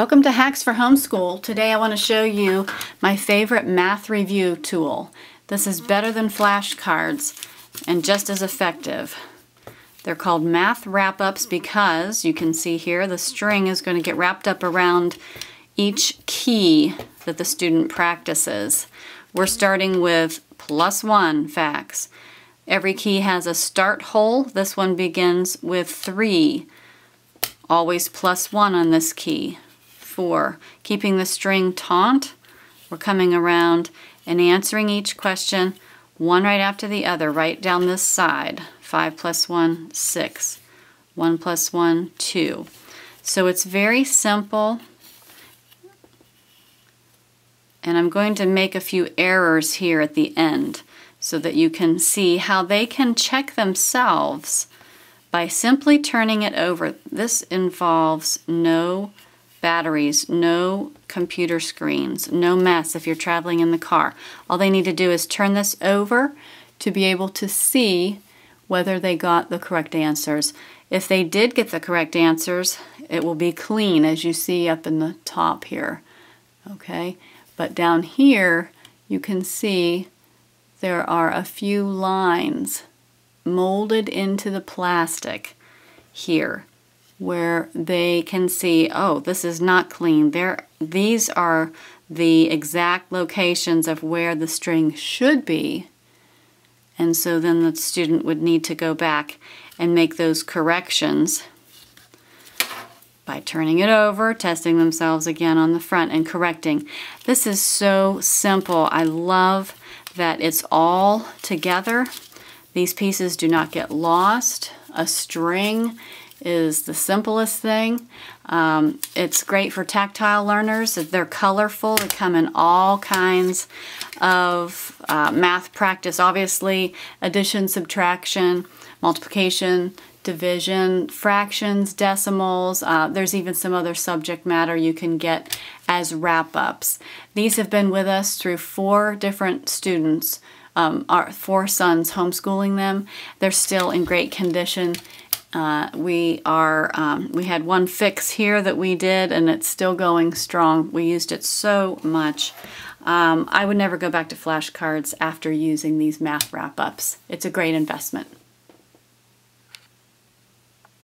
Welcome to Hacks4Homeschool. Today I want to show you my favorite math review tool. This is better than flashcards and just as effective. They're called math wrap-ups because you can see here the string is going to get wrapped up around each key that the student practices. We're starting with plus one facts. Every key has a start hole. This one begins with three. Always plus one on this key four. Keeping the string taut, we're coming around and answering each question one right after the other, right down this side. 5 plus 1, 6. 1 plus 1, 2. So it's very simple. And I'm going to make a few errors here at the end so that you can see how they can check themselves by simply turning it over. This involves no batteries, no computer screens, no mess if you're traveling in the car. All they need to do is turn this over to be able to see whether they got the correct answers. If they did get the correct answers, it will be clean as you see up in the top here. Okay, but down here you can see there are a few lines molded into the plastic here where they can see, oh, this is not clean. There, these are the exact locations of where the string should be. And so then the student would need to go back and make those corrections by turning it over, testing themselves again on the front and correcting. This is so simple. I love that it's all together. These pieces do not get lost. A string is the simplest thing. Um, it's great for tactile learners. They're colorful. They come in all kinds of uh, math practice. Obviously, addition, subtraction, multiplication, division, fractions, decimals. Uh, there's even some other subject matter you can get as wrap-ups. These have been with us through four different students, um, our four sons homeschooling them. They're still in great condition uh, we are um, we had one fix here that we did and it's still going strong. We used it so much. Um, I would never go back to flashcards after using these math wrap-ups. It's a great investment.